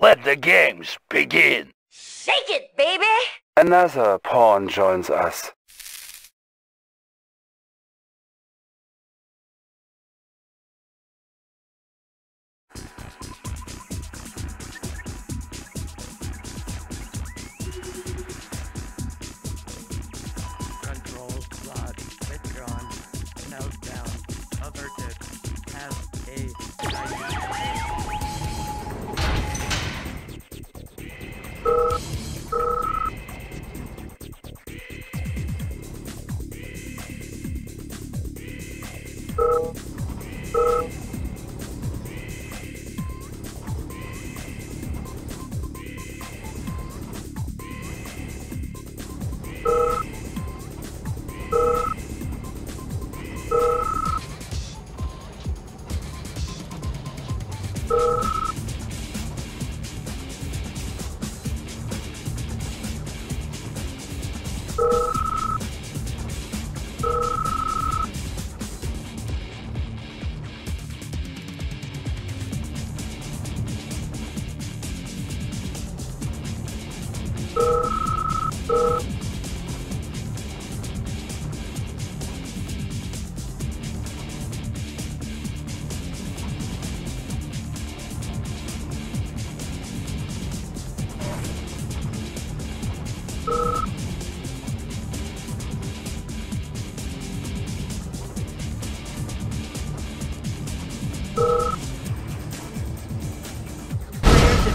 Let the games begin. Shake it, baby! Another pawn joins us.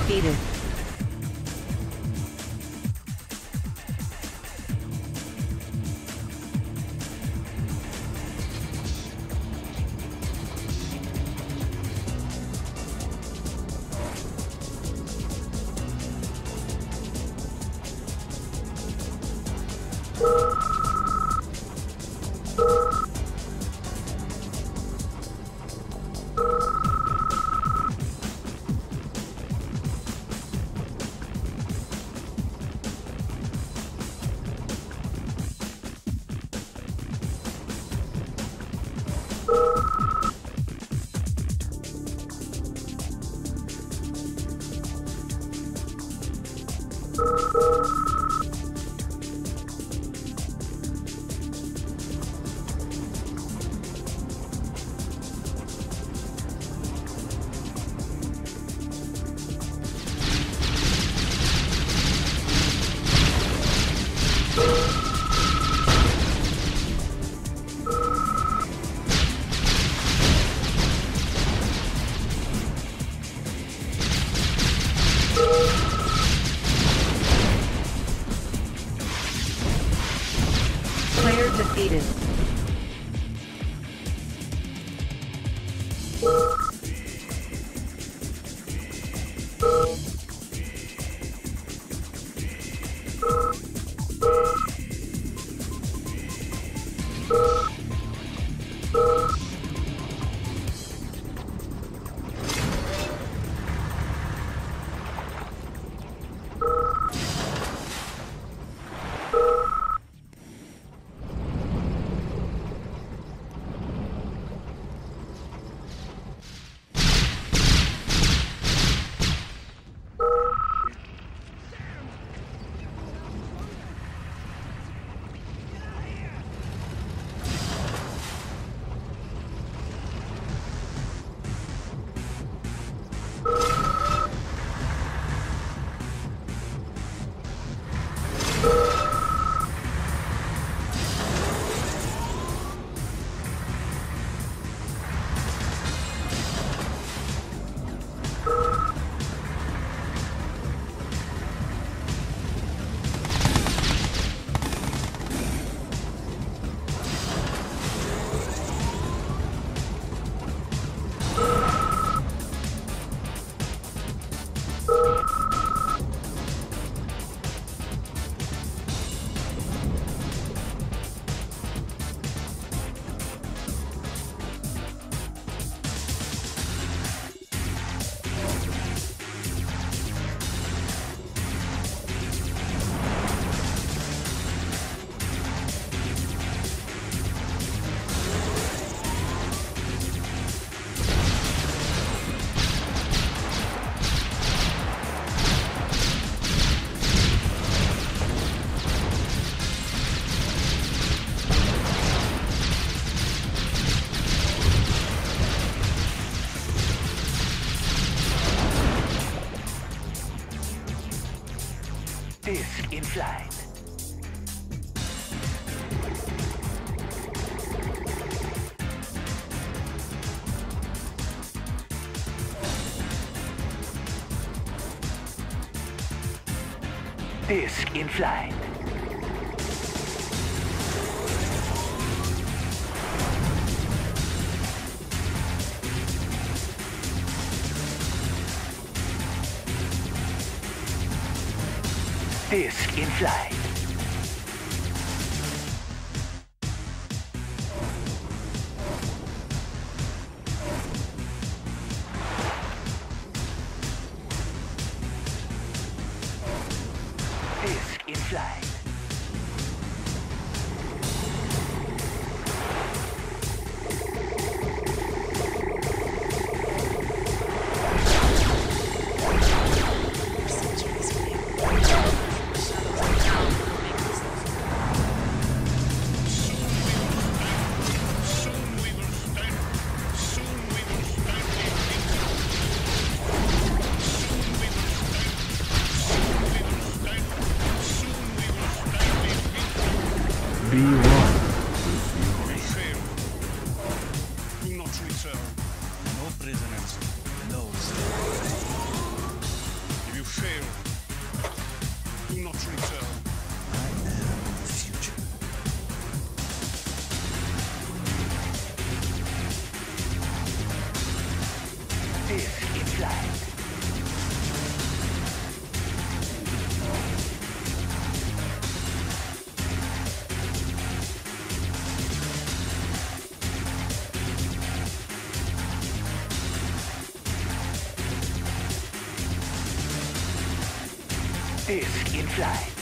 Defeated. defeated. Disc in flight. Disc in flight. Disc No Disc in flight.